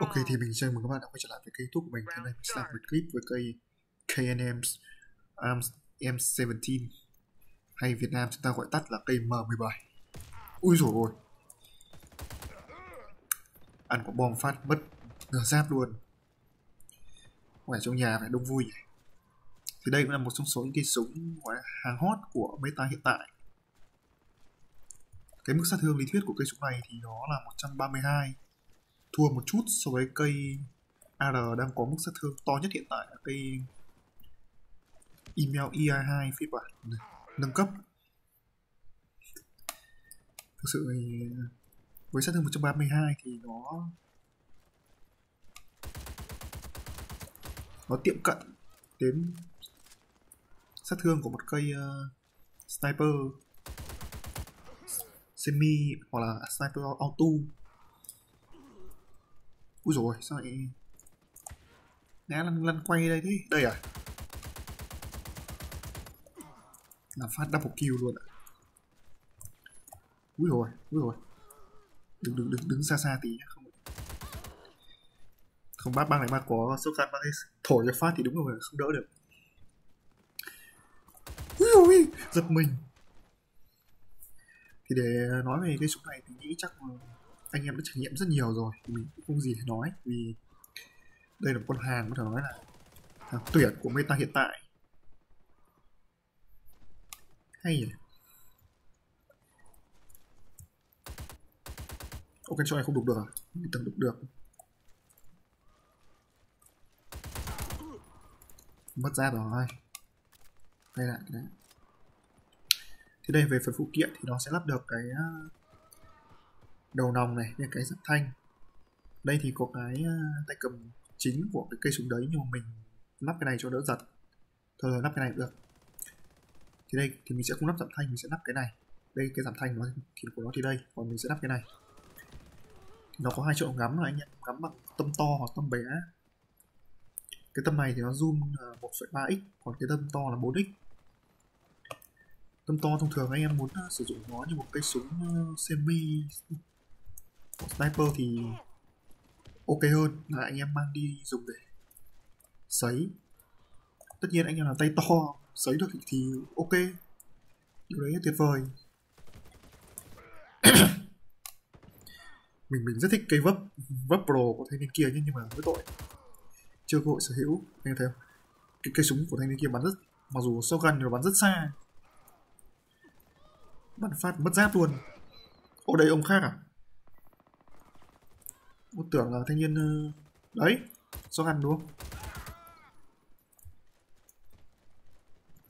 Ok, thì mình chào mừng các bạn đã quay trở lại với kênh YouTube của mình. Hôm nay mình sẽ làm một clip với cây knm M17 hay Việt Nam chúng ta gọi tắt là cây M17. Ui rồi ôi. Ăn quả bom phát mất nửa giáp luôn. Ngoài trong nhà, phải đông vui nhỉ. Thì đây cũng là một trong số những cây súng, gọi là, hàng hot của meta hiện tại. Cái mức sát thương lý thuyết của cây súng này thì nó là 132 thua một chút so với cây AR đang có mức sát thương to nhất hiện tại là cây email EI2 phiên bản. Nâng cấp. Thực sự thì với sát thương 132 thì nó nó tiệm cận đến sát thương của một cây uh, sniper semi hoặc là sniper auto. Úi rồi sao lại Né lăn, lăn quay đây thế? Đây à? Làm phát double kill luôn ạ. Úi rồi, úi rồi Đừng, đừng, đứng đứng xa xa tí nhé Không, không bắt băng này mà có sốc săn băng thổi cho phát thì đúng rồi không đỡ được. Úi dồi, giật mình. Thì để nói về cái súng này thì nghĩ chắc anh em đã trải nghiệm rất nhiều rồi. Thì mình cũng không gì để nói, vì đây là một con hàng có thể nói là hàng tuyển của meta hiện tại. Hay nhỉ? Ok, chỗ này không đục được à? Mình tưởng đục được. Mất ra rồi. Đây lại thế đấy. Thì đây, về phần phụ kiện thì nó sẽ lắp được cái đầu nòng này như cái giảm thanh. Đây thì có cái ờ, tay cầm chính của cái cây súng đấy nhưng mà mình lắp cái này cho đỡ giật. Thôi lắp cái này cũng được. Thì đây thì mình sẽ không lắp giảm thanh mình sẽ lắp cái này. Đây cái giảm thanh nó thì của nó thì đây còn mình sẽ lắp cái này. Nó có hai chỗ ngắm là anh em ngắm bằng tâm to hoặc tâm bé. Cái tâm này thì nó zoom ờ, 1,3x còn cái tâm to là 4x tâm to thông thường anh em muốn ờ, sử dụng nó như một cây súng semi sniper thì ok hơn là anh em mang đi dùng để sấy. Tất nhiên anh em là tay to, sấy được thì ok. Điều đấy tuyệt vời. Mình mình rất thích cây vấp vấp pro của thanh niên kia nhưng nhưng mà với tội. Chưa cơ hội sở hữu, anh thấy không? Cái cây súng của thanh niên kia bắn rất, mặc dù shotgun thì nó bắn rất xa. Bắn phát mất giáp luôn. Ô, đây ông khác à? Tôi tưởng là thanh niên ờ, đấy, do ăn đúng không?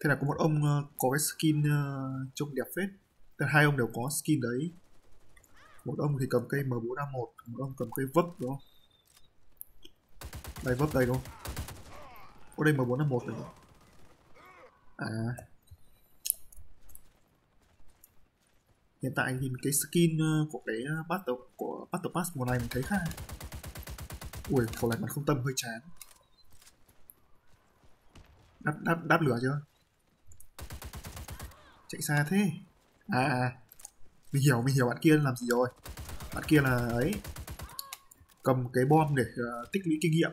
Thế là có một ông ờ, có cái skin ờ, trông đẹp phết. Thế hai ông đều có skin đấy. Một ông thì cầm cây M4A1 một ông cầm cây vấp, đúng không? Đây, vấp đây, đúng không? Ở đây M4A1 rồi à. Hiện tại thì cái skin ờ, của cái ờ, battle của battle pass mùa này mình thấy khá ui khẩu này mặt không tâm hơi chán. Đáp đáp đáp lửa chưa? Chạy xa thế. À, à, à mình hiểu mình hiểu bạn kia làm gì rồi. Bạn kia là ấy. Cầm cái bom để uh, tích lũy kinh nghiệm.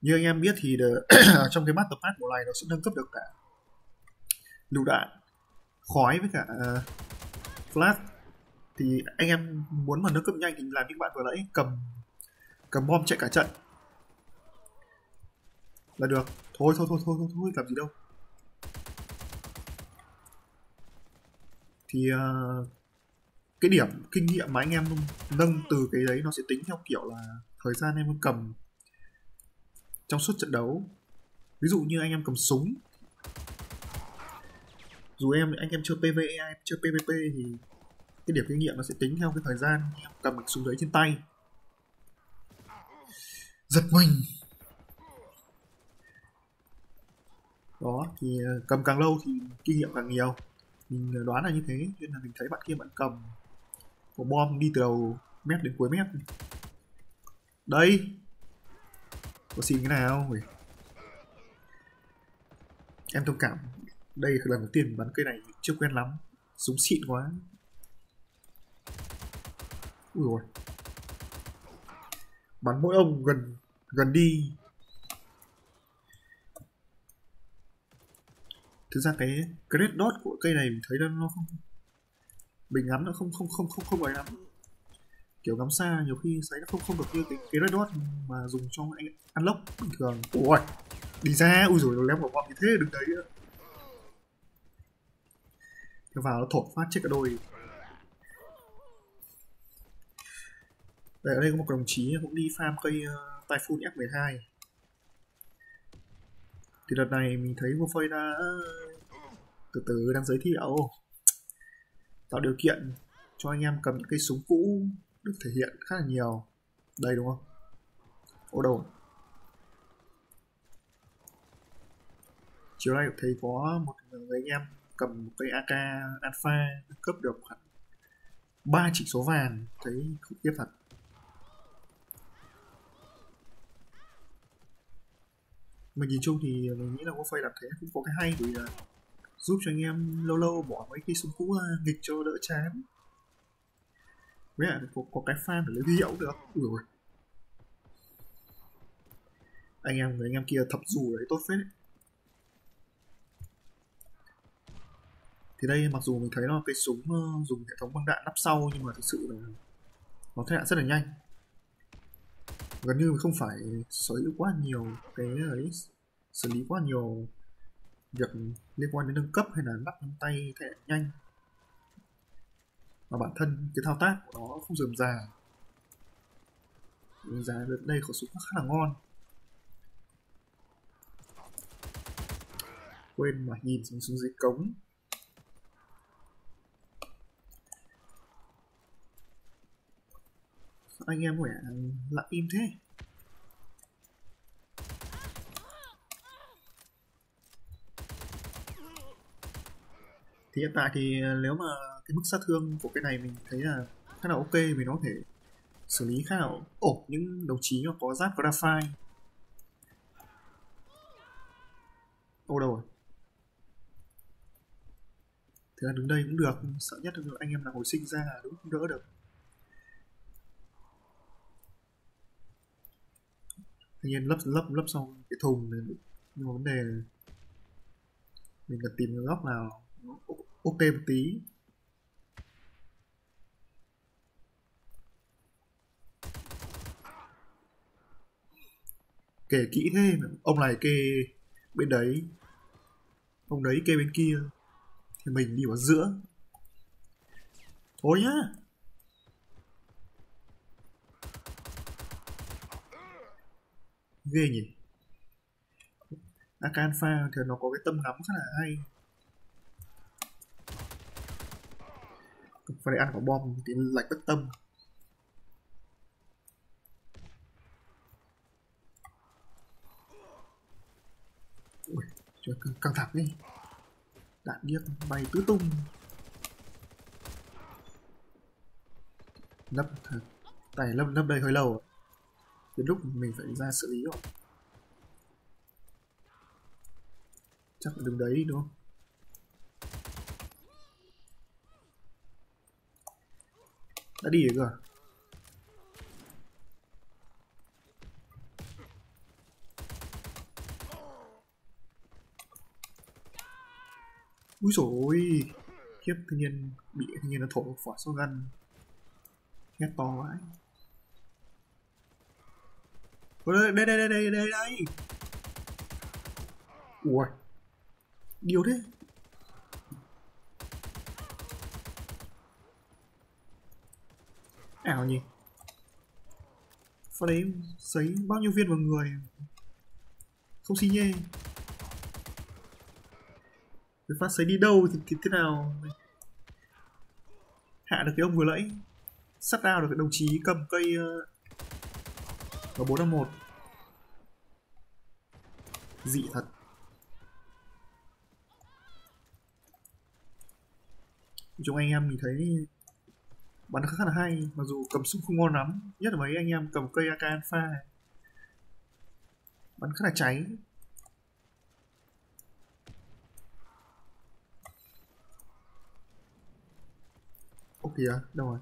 Như anh em biết thì trong cái battle pass mùa này nó sẽ nâng cấp được cả lựu đạn khói với cả uh, flash. Thì anh em muốn mà nâng cấp nhanh thì làm như bạn vừa nãy cầm cầm bom chạy cả trận. Là được. Thôi thôi thôi thôi thôi, thôi làm gì đâu. Thì uh, cái điểm kinh nghiệm mà anh em nâng từ cái đấy nó sẽ tính theo kiểu là thời gian em cầm trong suốt trận đấu. Ví dụ như anh em cầm súng dù em, anh em chơi PVE chơi PVP thì cái điểm kinh nghiệm nó sẽ tính theo cái thời gian em cầm súng đấy trên tay. Giật mình. Đó, thì ờ, cầm càng lâu thì kinh nghiệm càng nhiều. Mình ờ, đoán là như thế, nên là mình thấy bạn kia bạn cầm có bom đi từ đầu mép đến cuối mép đây. Có xin cái nào em thông cảm đây là lần đầu tiên bắn cây này chưa quen lắm. Súng xịn quá. Ui rồi bắn mỗi ông gần gần đi. Thực ra cái cái red dot của cây này mình thấy nó không mình ngắm nó không không không không không ấy lắm. Kiểu ngắm xa, nhiều khi sấy nó không không được như cái cái red dot mà dùng cho anh ăn lốc bình thường. Ui, đi ra, ui rồi nó lém vào bọn như thế đừng đấy nữa vào nó thổi phát chết cả đôi. Đây ở đây có một đồng chí cũng đi farm cây uh, Typhoon F12 thì đợt này mình thấy vô phơi đã ờ, từ từ đang giới thiệu. Tạo điều kiện cho anh em cầm những cây súng cũ được thể hiện khá là nhiều. Đây đúng không? Ô đâu chiều nay thấy có một người anh em cầm một cây AK Alpha cấp được khoảng ba chỉ số vàng. Thấy khủng khiếp thật. Mình nhìn chung thì mình nghĩ là Warfare làm thế cũng có cái hay vì là giúp cho anh em lâu lâu bỏ mấy cái súng cũ ra nghịch cho đỡ chán. Với lại có, có cái fan để lấy huy hiệu được. Ui rồi anh em người anh em kia thập dù đấy tốt phết đấy. Thì đây mặc dù mình thấy nó cái súng uh, dùng hệ thống băng đạn nắp sau nhưng mà thực sự là nó thay đạn rất là nhanh. Gần như mình không phải sở hữu quá nhiều cái ấy xử lý quá nhiều việc liên quan đến nâng cấp hay là bắt tay thẻ nhanh. Mà bản thân cái thao tác của nó không dườm già giá đây khẩu súng khá là ngon. Quên mà nhìn xuống xuống dưới cống. Anh em khỏe lặng im thế? Thì hiện tại thì ờ, nếu mà cái mức sát thương của cái này mình thấy là khá là ok vì nó có thể xử lý khá là ổn những đồng chí mà có giáp graphite ô, đâu rồi? Thế là đứng đây cũng được, sợ nhất là anh em nào hồi sinh ra là đúng không đỡ được. Tuy nhiên lấp lấp lấp xong cái thùng này, nhưng mà vấn đề là mình cần tìm cái góc nào ok một tí. Kể kỹ thế, ông này kê bên đấy, ông đấy kê bên kia, thì mình đi vào giữa. Thôi nhá. Ghê nhỉ. Akan thì nó có cái tâm ngắm rất là hay. Phải ăn quả bom thì lạch bất tâm. Ui, trời căng thẳng đi. Đạn điếc bay tứ tung. Nấp thật tài nấp, nấp đây hơi lâu đến lúc mình phải ra xử lý rồi chắc là đứng đấy, đúng không? Đã đi rồi cơ à? Úi dồi ôi, Khiếp, tự nhiên bị, tự nhiên nó thổ một quả số gân Hét to vãi đây đây đây đây đây đây. Ui Điều thế. Ảo nhỉ. Pha đấy sấy bao nhiêu viên vào người. Không xi nhê. Cái phát sấy đi đâu thì, thì thế nào? Hạ được cái ông vừa nãy. Sắt đao được cái đồng chí cầm cây ờ, và 451 Dị thật. Chúng anh em mình thấy bắn khá là hay mặc dù cầm súng không ngon lắm. Nhất là mấy anh em cầm cây AK Alpha bắn khá là cháy. Ok kìa, đâu rồi?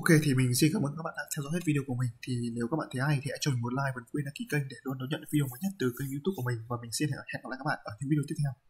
Ok, thì mình xin cảm ơn các bạn đã theo dõi hết video của mình. Thì nếu các bạn thấy hay thì hãy cho mình một like và đừng quên đăng ký kênh để luôn đón nhận video mới nhất từ kênh YouTube của mình và mình xin hẹn gặp lại các bạn ở những video tiếp theo.